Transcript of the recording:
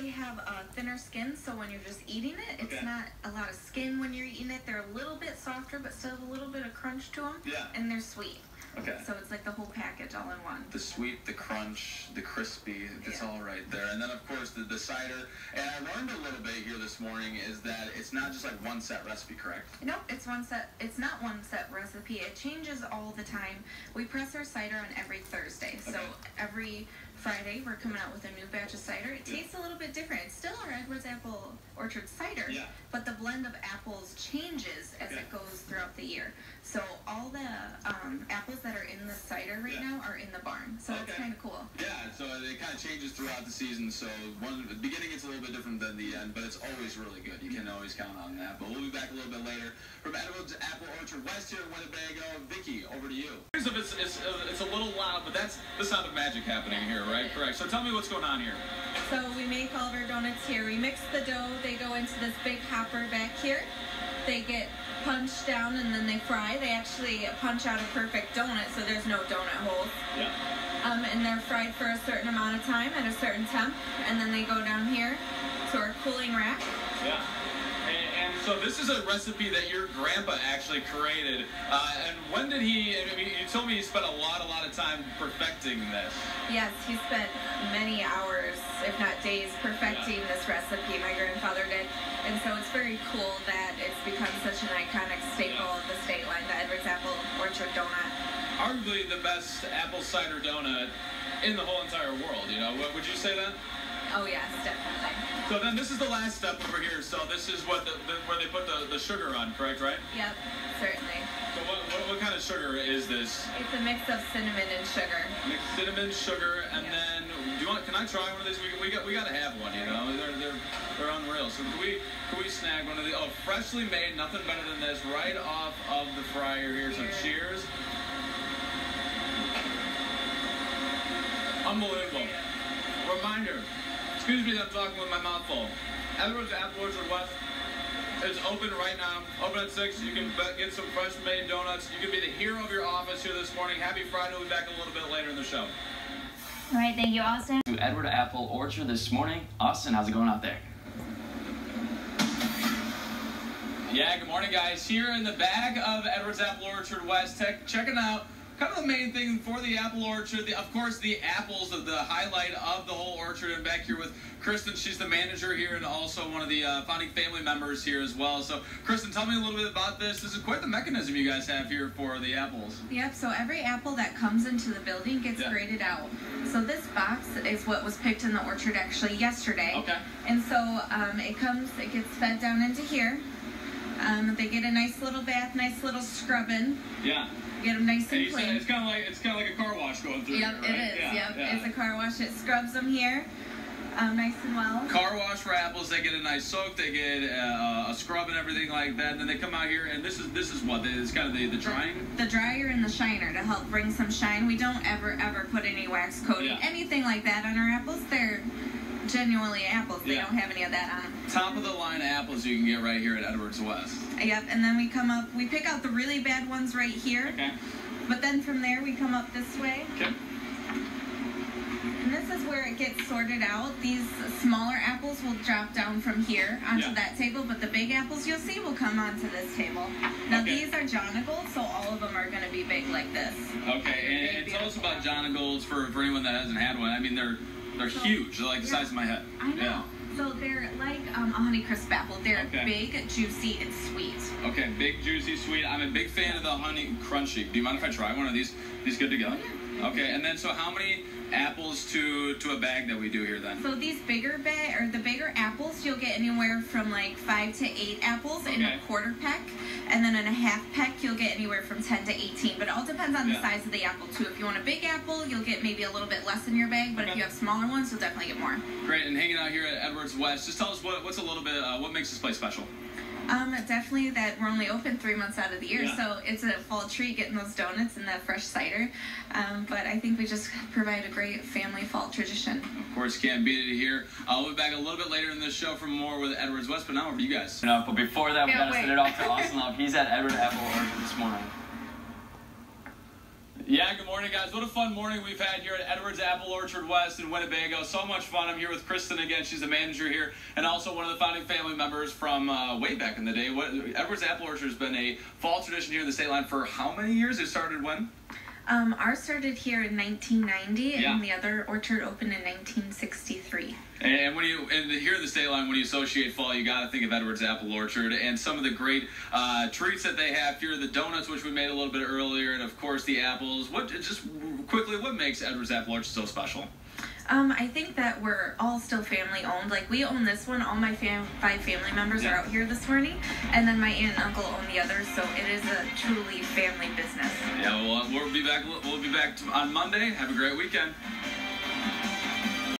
they have a thinner skin, so when you're just eating it, it's Okay. not a lot of skin when you're eating it. They're a little bit softer, but still have a little bit of crunch to them. Yeah. And they're sweet. Okay. So it's like the whole package all in one. The sweet, the crunch, the crispy, it's Yeah. all right there. And then, of course, the, the cider. And I learned a little bit here this morning is that it's not just like one set recipe, correct? Nope, it's one set. It's not one set recipe. It changes all the time. We press our cider on every Thursday. Okay. So every Friday we're coming out with a new batch of cider. It Yeah. tastes a little bit different. It's still our Edwards Apple Orchard cider, Yeah. but the blend of apples changes as Okay. it goes throughout the year. So all the um, apples that are in the cider right Yeah. now are in the barn. So that's kind of cool. Yeah, so it kind of changes throughout the season. So one the beginning it's a little bit different than the end, but it's always really good. You can always count on that. But we'll be back a little bit later from Edwards Apple Orchard West here in Winnebago. To you. It's, it's, uh, it's a little loud, but that's the sound of magic happening here, right? Correct. So tell me what's going on here. So we make all of our donuts here. We mix the dough. They go into this big hopper back here. They get punched down and then they fry. They actually punch out a perfect donut, so there's no donut holes. Yeah. Um, and they're fried for a certain amount of time at a certain temp, and then they go down here to our cooling rack. Yeah. So this is a recipe that your grandpa actually created. Uh, and when did he? I mean, you told me he spent a lot, a lot of time perfecting this. Yes, he spent many hours, if not days, perfecting this recipe. My grandfather did, and so it's very cool that it's become such an iconic staple of the state line, the Edwards Apple Orchard donut. Arguably the best apple cider donut in the whole entire world. You know, What- would you say that? Oh yes, definitely. So then this is the last step over here. So this is what the, the where they put the, the sugar on, correct? Right. Yep, certainly. So what, what, what kind of sugar is this? It's a mix of cinnamon and sugar. Mixed cinnamon, sugar, and Yeah. then do you want? Can I try one of these? We, we got we got to have one. You know, they're they're they're unreal. So can we can we snag one of these? Oh, freshly made, nothing better than this, right off of the fryer here. So cheers. Unbelievable. Reminder. Excuse me, that I'm talking with my mouth full. Edwards Apple Orchard West is open right now. Open at 6. You can get some fresh made donuts. You can be the hero of your office here this morning. Happy Friday. We'll be back a little bit later in the show. All right, thank you, Austin. to Edward Apple Orchard this morning. Austin, how's it going out there? Yeah, good morning, guys. Here in the back of Edwards Apple Orchard West, Tech, checking out kind of the main thing for the apple orchard. The, of course, the apples are the highlight of the whole orchard. And back here with Kristen, she's the manager here and also one of the uh, founding family members here as well. So, Kristen, tell me a little bit about this. This is quite the mechanism you guys have here for the apples. Yep, so every apple that comes into the building gets Yeah. graded out. So this box is what was picked in the orchard actually yesterday. Okay. And so um, it comes, it gets fed down into here. Um, they get a nice little bath, nice little scrubbing. Yeah. Get them nice And and you said clean. it's kind of like it's kind of like a car wash going through. Yep, here, right? it is. Yeah, yep, yeah. it's a car wash. It scrubs them here, um, nice and well. car wash for apples. They get a nice soak. They get uh, a scrub and everything like that. And then they come out here, and this is this is what it's kind of the, the drying. The dryer and the shiner to help bring some shine. We don't ever ever put any wax coating, Yeah. anything like that on our apples. They're genuinely apples. They Yeah. don't have any of that on them. Top of the line apples you can get right here at Edwards West. Yep, and then we come up, we pick out the really bad ones right here, Okay. but then from there we come up this way, Okay. and this is where it gets sorted out. These smaller apples will drop down from here onto Yeah. that table, but the big apples you'll see will come onto this table. Now Okay. these are Jonagolds, so all of them are going to be big like this. Okay. And, and tell us about and for, for anyone that hasn't had one. I mean, they're they're huge. They're like the size of my head. I know. Yeah. So they're like um, a Honeycrisp apple. They're Okay. big, juicy, and sweet. Okay. Big, juicy, sweet. I'm a big fan of the honey crunchy. Do you mind if I try one of these? These good to go. Okay. And then so how many apples to to a bag that we do here then? So these bigger bag or the bigger apples, you'll get anywhere from like five to eight apples in a quarter peck, and then in a half peck, you'll get anywhere from ten to eighteen. But it all depends on the size of the apple too. If you want a big apple, you'll get maybe a little bit less in your bag. But if you have smaller ones, you'll definitely get more. Great. And hanging out here at Edwards West, just tell us what what's a little bit uh, what makes this place special. Um, definitely that we're only open three months out of the year, Yeah. so it's a fall treat getting those donuts and that fresh cider. Um, but I think we just provide a great family fall tradition. Of course, can't beat it here. Uh, we'll be back a little bit later in this show for more with Edwards West. But now over to you guys. You know, but before that, we Yeah, gotta wait. send it off to Austin Love. He's at Edward Apple Orchard this morning. Yeah, good morning, guys. What a fun morning we've had here at Edwards Apple Orchard West in Winnebago. So much fun. I'm here with Kristen again. She's the manager here and also one of the founding family members from uh, way back in the day. What, Edwards Apple Orchard has been a fall tradition here in the state line for how many years? It started when? Um, ours started here in 1990, Yeah. and the other orchard opened in 1963. And when you and here in the state line, when you associate fall, you got to think of Edwards Apple Orchard and some of the great uh, treats that they have here. The donuts, which we made a little bit earlier, and of course the apples. What just quickly, what makes Edwards Apple Orchard so special? Um, I think that we're all still family owned. Like we own this one. All my fam- five family members Yeah. are out here this morning, and then my aunt and uncle own the others. So it is a truly family business. Yeah, well, we'll be back. We'll be back on Monday. Have a great weekend.